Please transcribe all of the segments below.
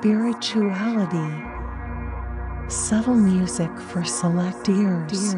spirituality, subtle music for select ears.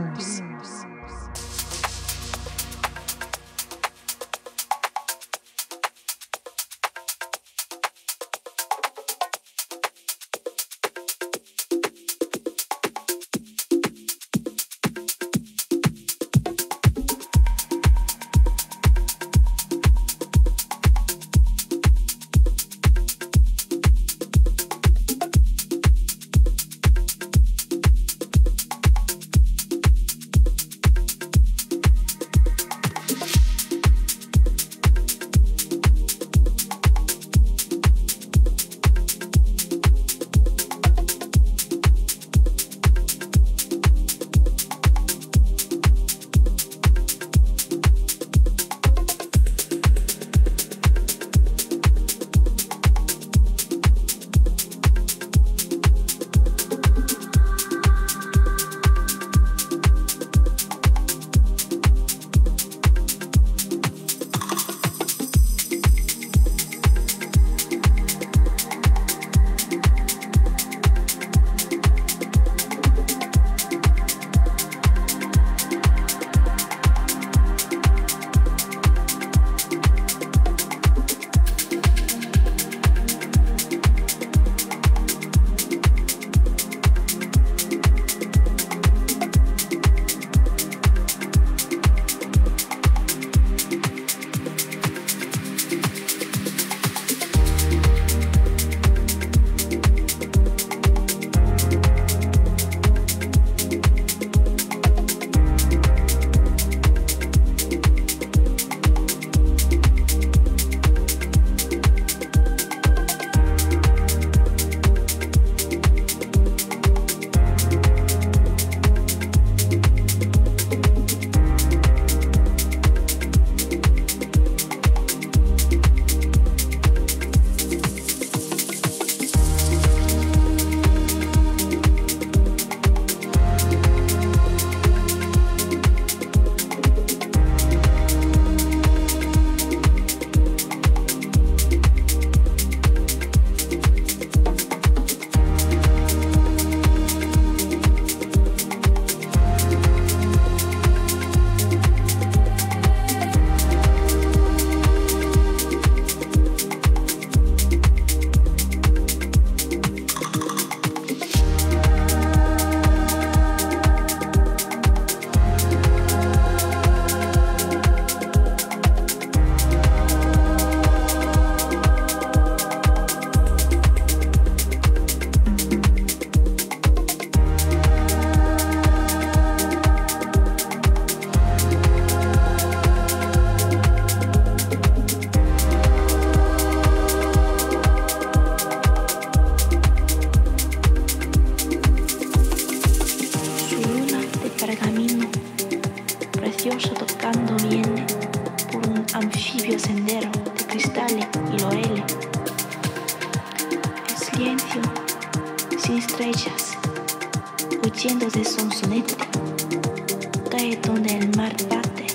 donde el mar bate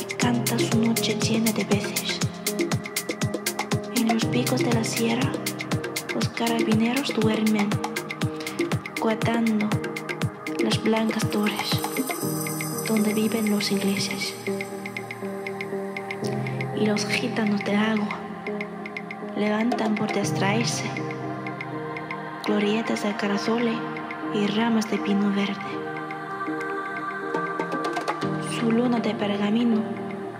y canta su noche llena de veces. En los picos de la sierra, los carabineros duermen, guardando las blancas torres donde viven los ingleses y los gitanos de agua levantan por distraerse glorietas de carazole y ramas de pino verde luna de pergamino,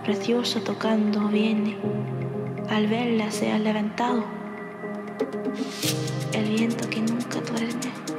preciosa tocando viene, al verla se ha levantado el viento que nunca duerme.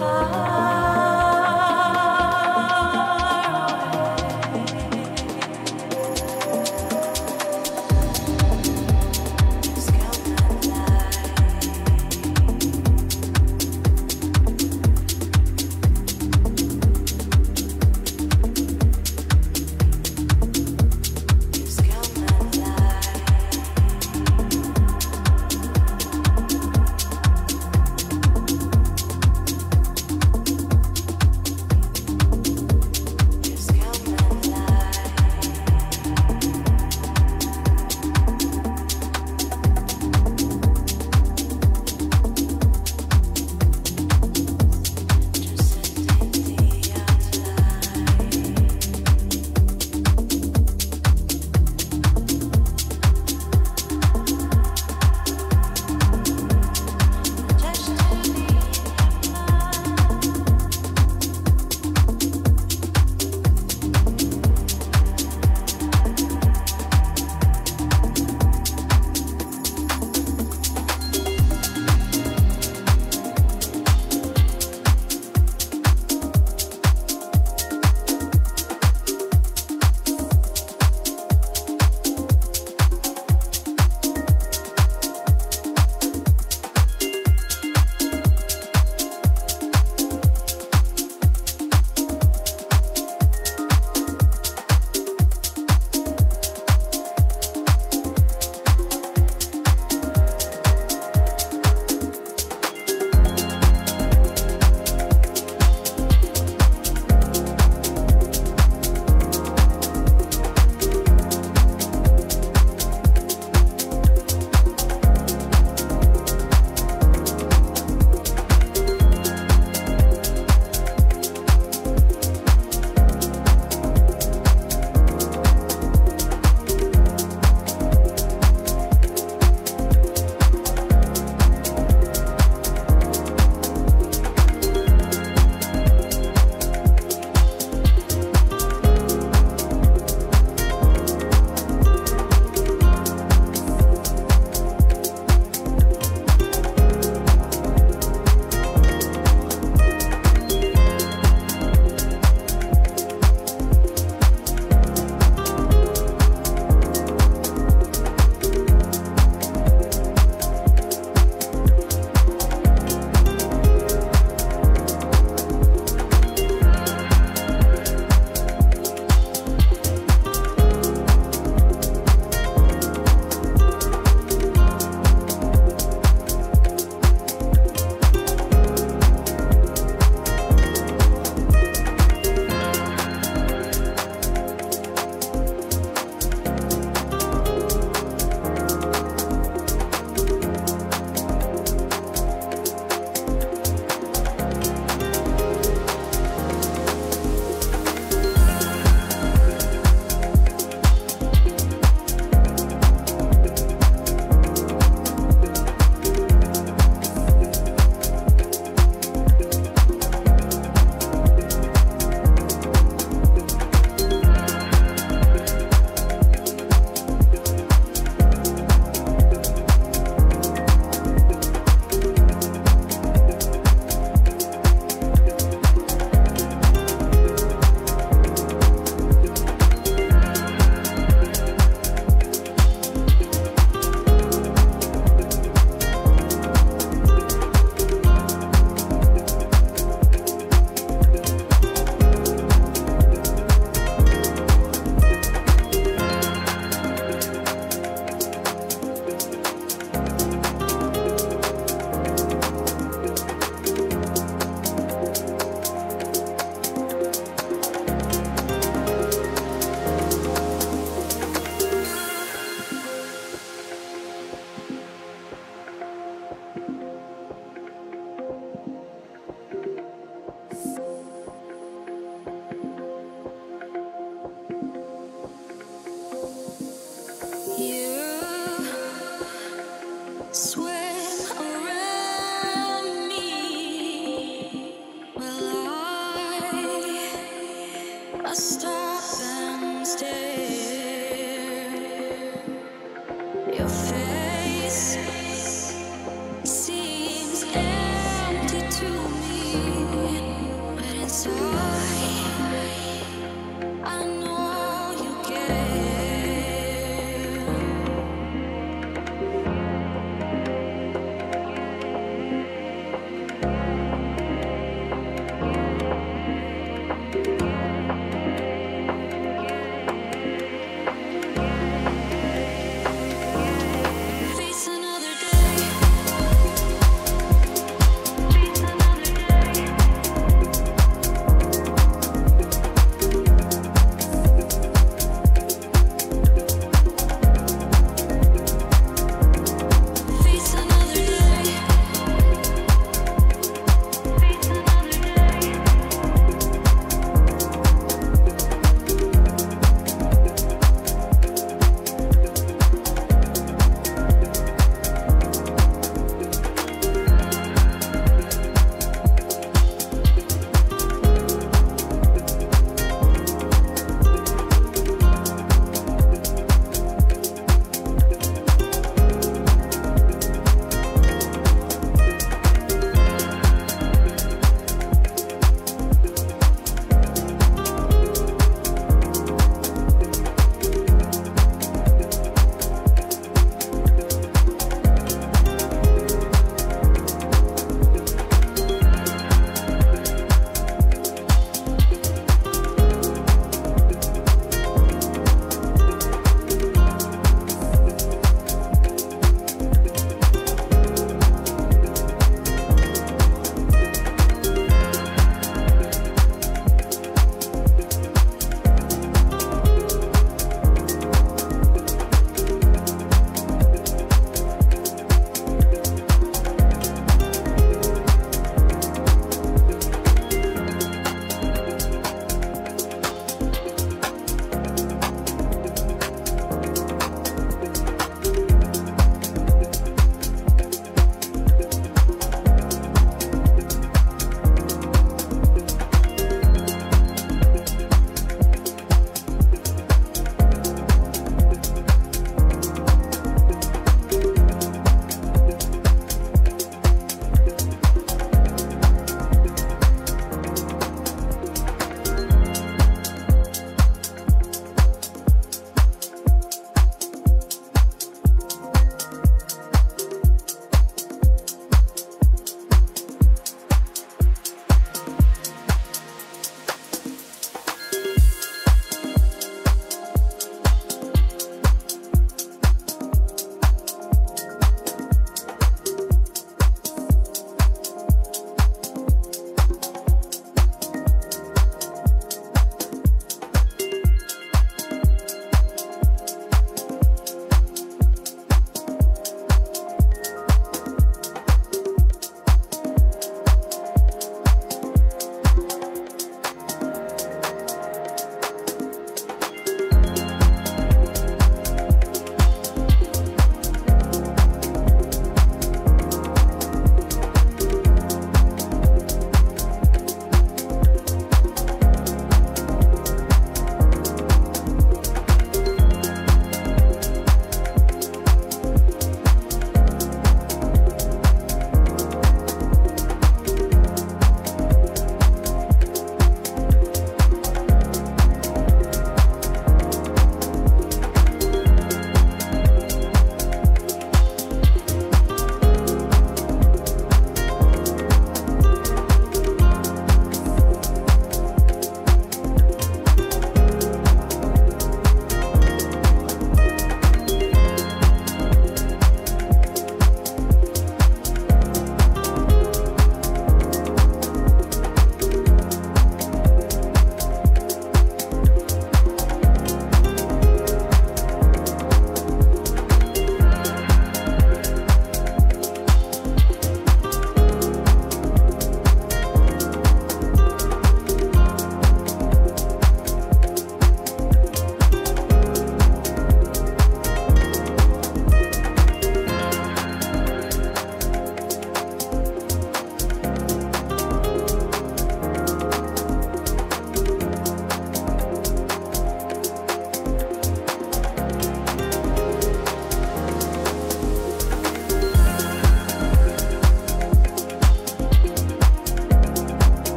啊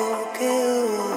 walking.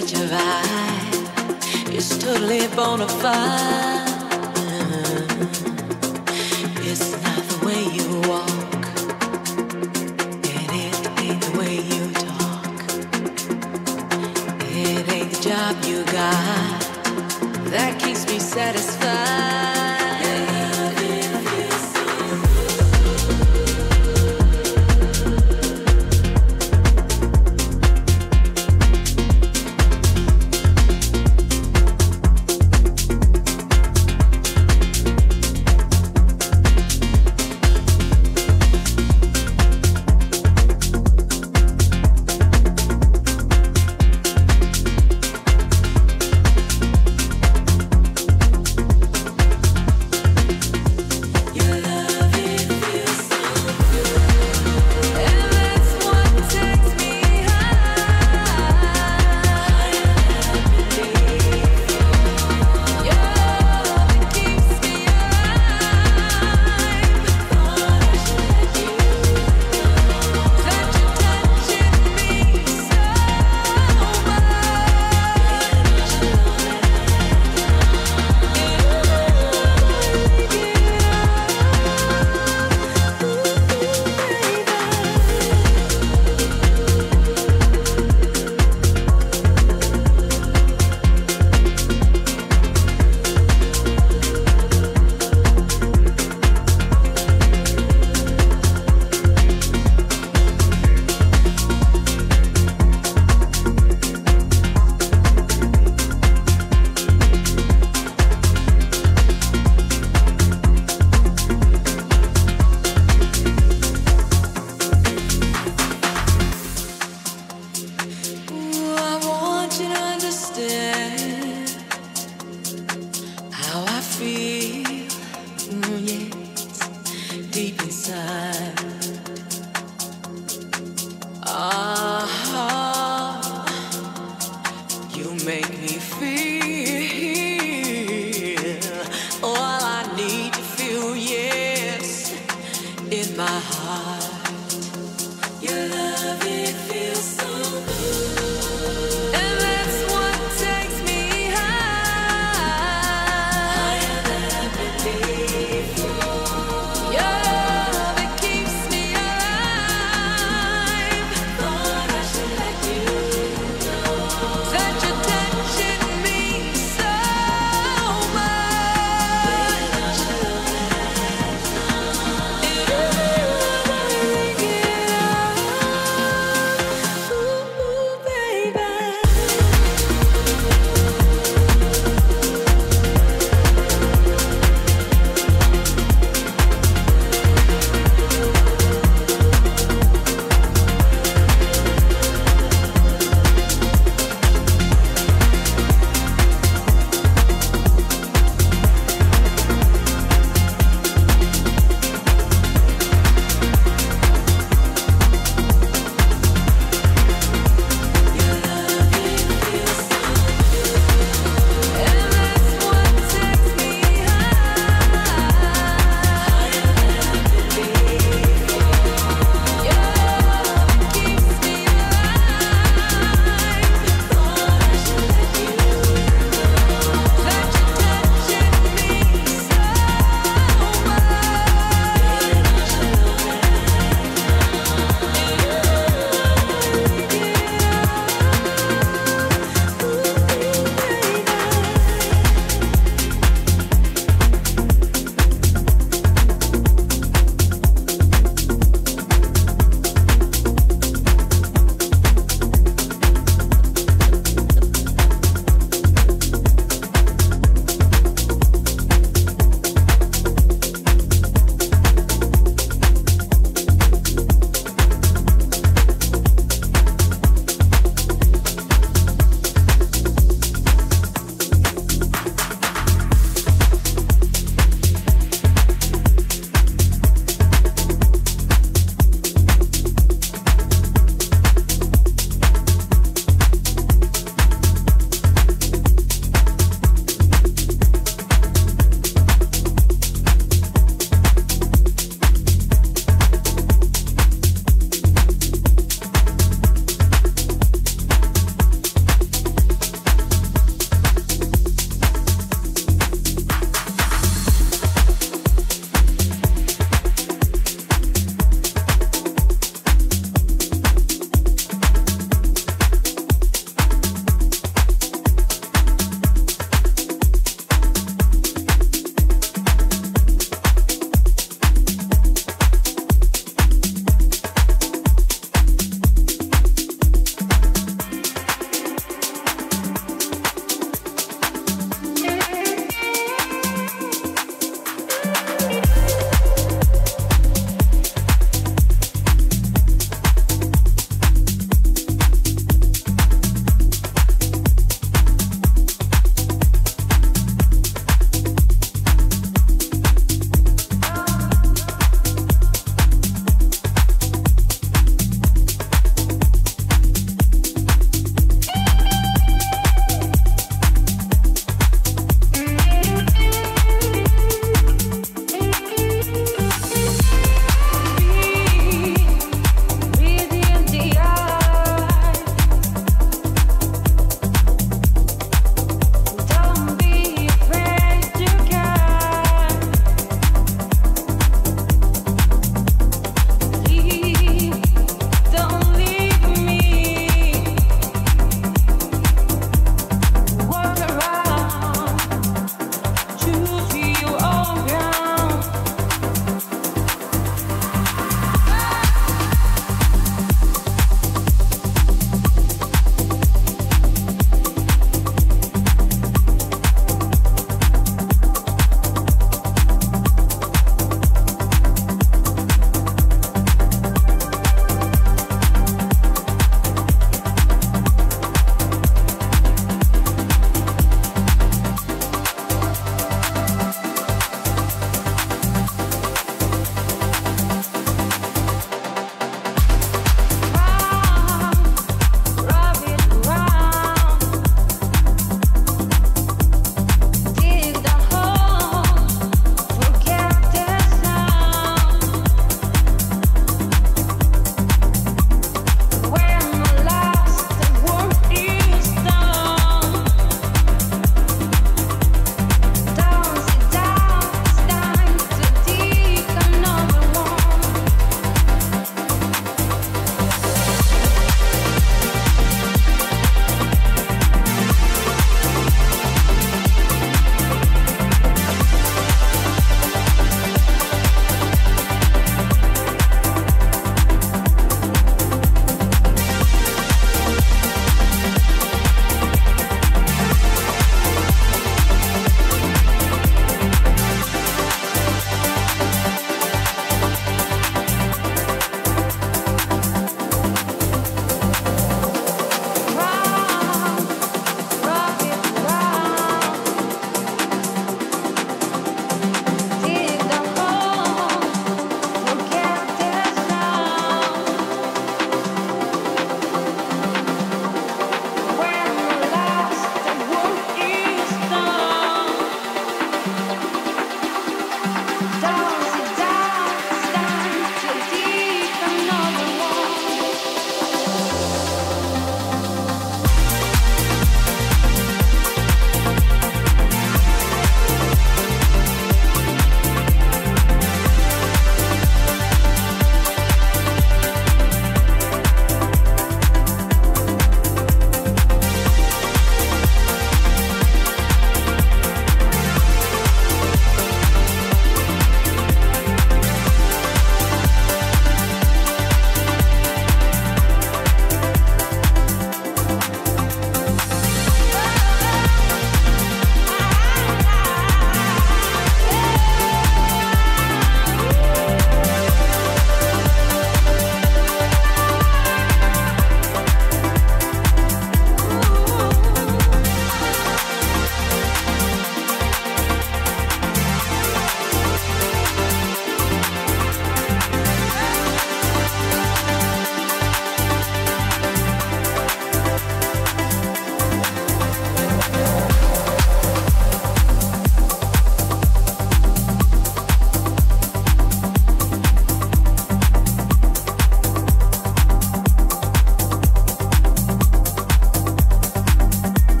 such a vibe. It's totally bona fide.